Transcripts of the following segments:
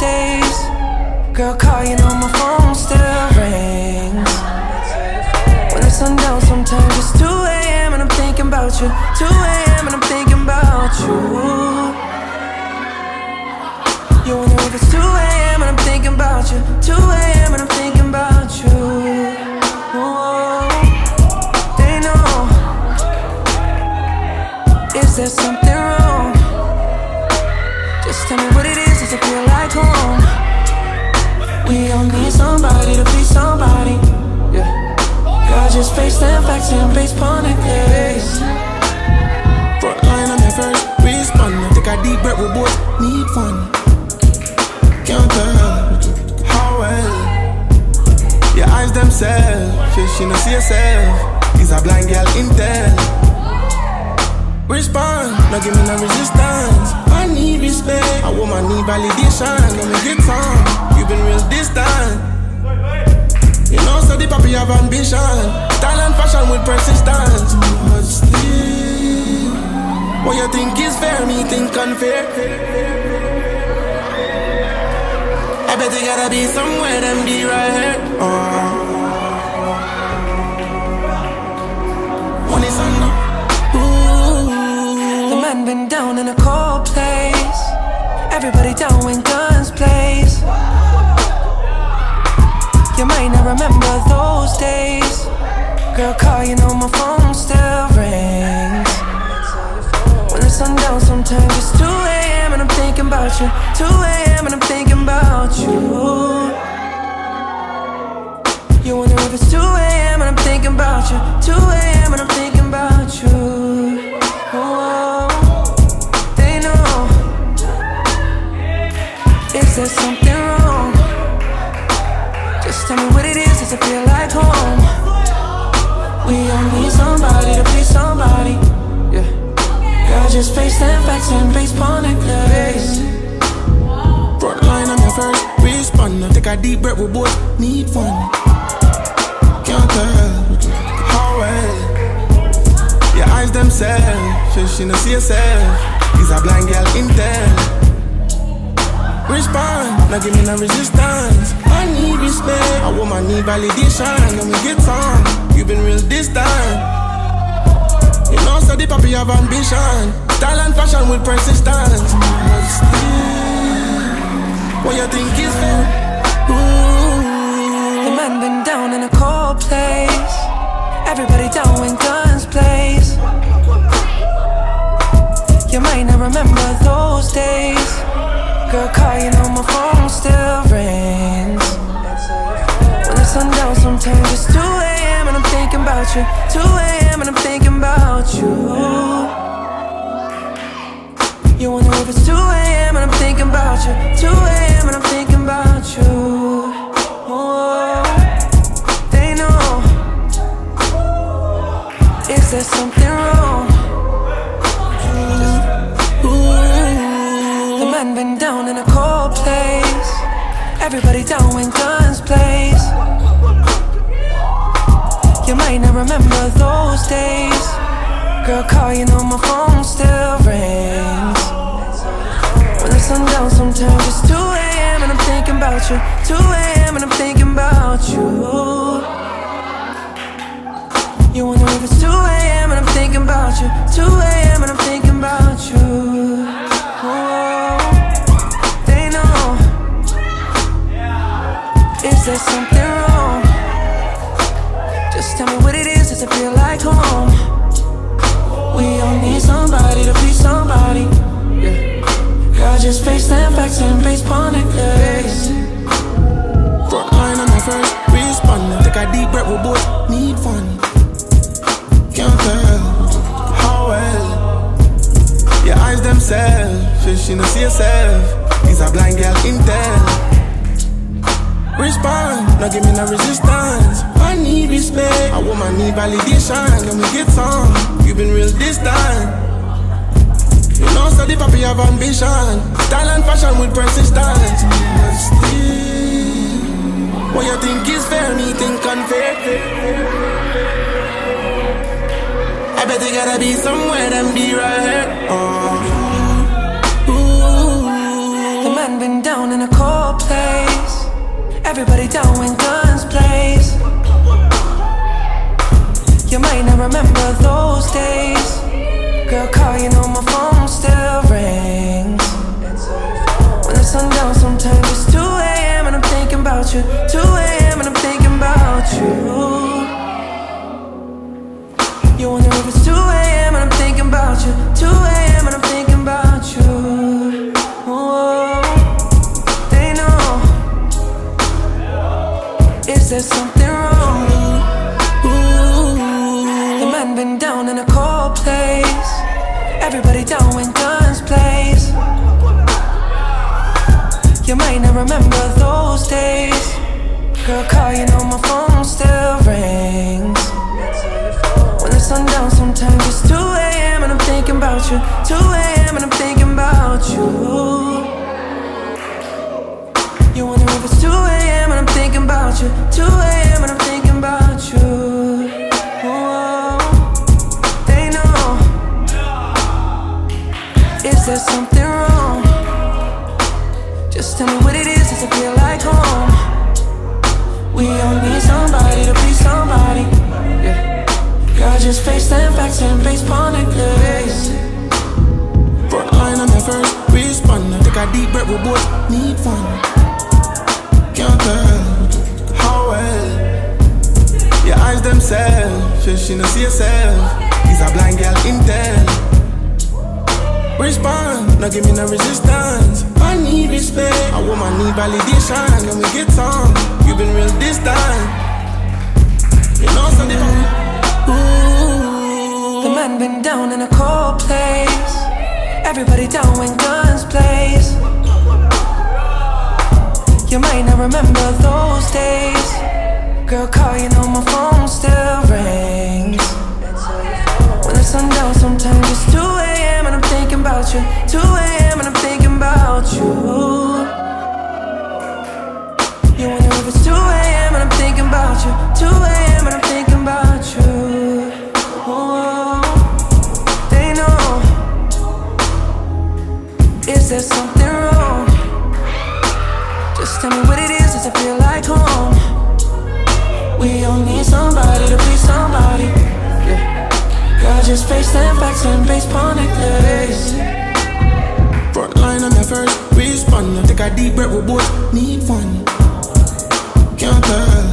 days. Girl, you on my phone still rings. When the sun down, sometimes it's 2 a.m. and I'm thinking about you. 2 a.m. and I'm thinking about you. You wonder if it's 2 a.m. Just face facts and base upon it. Yes. Front line on my first respond. Take a deep breath, we both need fun. Can't how well your eyes themselves. You know, see yourself. Is a blind girl intel. Respond, now give me no resistance. I need respect. A woman need validation. Let me get some. You've been real distant. Know, so the papi have ambition. Style and fashion with persistence. But still, what you think is fair, me think unfair. I bet you gotta be somewhere, then be right here. Oh. On the man been down in a cold place. Everybody down when guns blaze. You might not remember those days. Girl, call, you on my phone still rings. When the sun down, sometimes it's 2 a.m. and I'm thinking about you. 2 a.m. and I'm thinking about you. You wonder if it's 2 a.m. and I'm thinking about you. 2 a.m. and I'm upon it. Yes. front line on my first respond. Take a deep breath, we both need fun. Can't tell how well your eyes themselves. You know, see yourself. Is a blind girl intel. Respond, now give me no resistance. I need respect. A woman need validation. Let me get some. You've been real distant. You know, so the papi have ambition. Style and fashion with persistence. But still, what you think is fair? Mm. The Ooh. man been down in a cold place. Everybody down when guns blaze. You might not remember those days. Girl, calling on my phone still rings. When the sun sometimes it's 2 a.m. and I'm thinking about you. 2 a.m. and I'm thinking about you. You you. 2 a.m. I'm thinking about you. Oh, they know. Is there something wrong? Mm-hmm. The man been down in a cold place. Everybody down when guns blaze. You might not remember those days. Girl, calling on my phone still rings. When the sun down, sometimes it's 2 a.m. and I'm thinking about you. 2 a.m. and I'm thinking about you. You wonder if it's 2 a.m. and I'm thinking about you. 2 a.m. and I'm thinking about you. Oh, they know. Is there something wrong? Just tell me what it is. Does it feel themselves. You know, see yourself. Is a blind girl intel. Respond, now give me no resistance. I need respect. A woman need validation. Let me get some. You've been real distant. You know, so the papi have ambition. Style and fashion with persistence. Still, what you think is fair, me think unfair. I bet you gotta be somewhere and be right here. Oh. Been down in a cold place. Everybody down when guns blaze. You might not remember those days. You might not remember those days. Girl, call, you on my phone still rings. When the sun down, sometimes it's 2 a.m. and I'm thinking about you. 2 a.m. and I'm thinking about you. You wonder if it's 2 a.m. and I'm thinking about you. 2 10 facts and based on it, yes For I first respond. Take a deep breath, we both need one Can't tell how well. Your eyes them selfish, she no see herself He's a blind girl in intel Respond, no give me no resistance. I need respect, a woman need validation. Can we get some? You've been real distant. You know something the man been down in a cold place. Everybody down when guns blaze. You might not remember those days. Girl, call, you on my phone still rings. When the sun down, sometimes it's 2 a.m. and I'm thinking about you. 2 a.m. and I'm thinking about you. You wonder if it's 2 a.m. and I'm thinking about you. 2 a.m. deep breath, we need fun. Can't tell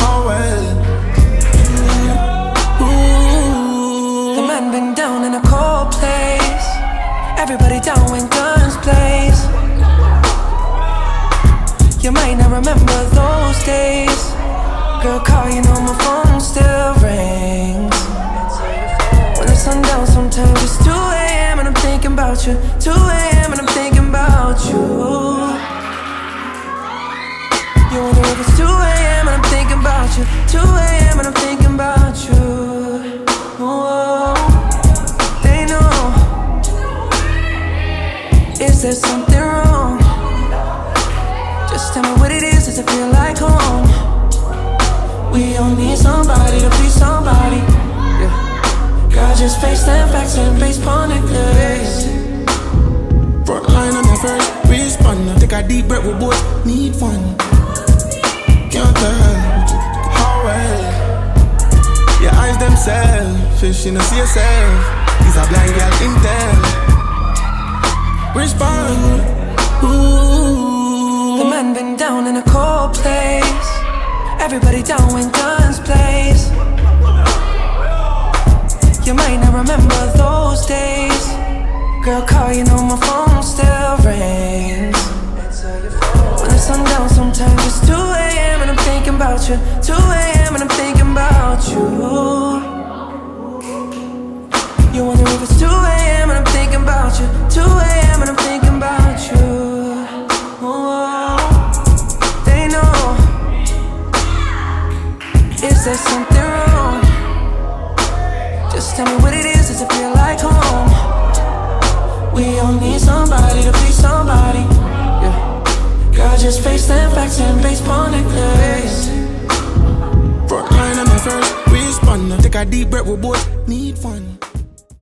how well. Ooh. The man been down in a cold place. Everybody down when guns blaze. You might not remember those days. Girl, call you on my phone still rings. When the sun down, sometimes it's 2 a.m. and I'm thinking about you. 2 a.m. and I'm thinking about you. You wonder if it's 2 a.m. and I'm thinking about you. 2 a.m. and I'm thinking about you. Whoa, they know. Is there something wrong? Just tell me what it is. Does it feel like home? We all need somebody to be somebody. Yeah. Girl, just face them facts and base upon it. Responder. Take a deep breath, we both need fun. Can't tell how well your eyes themselves. Fish, you know, see yourself. He's a blind girl intel. Respond. Ooh. The man been down in a cold place. Everybody down when guns blaze. You might not remember those days. Girl, call you know my phone still rings. When the sun down, sometimes it's 2 a.m. and I'm thinking about you. 2 a.m. and I'm thinking about you. You wonder if it's 2 a.m. and I'm thinking about you. 2 a.m. and I'm thinking about you. Whoa, they know. Is there something wrong? Just tell me what it is. Does it feel like? We all need somebody to be somebody. Yeah. Girl, just face them facts and base upon it. Yeah. Front line, I'm your first responder. Take a deep breath, we both need fun.